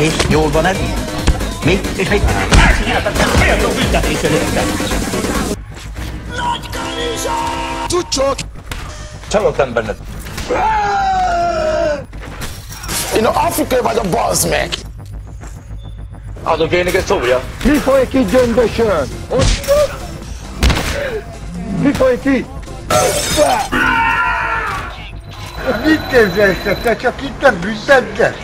És jól van ez? Mi? És mit? Méltó büntetésre értem. Cuccok! Csalódtam benned. Én a Afrikai vagy a bazd meg! Adok én neked szója. Mi folyik itt gyöngyösön? Ott? Mi folyik itt? Mit képzelsz? Te csak itt a büntetges?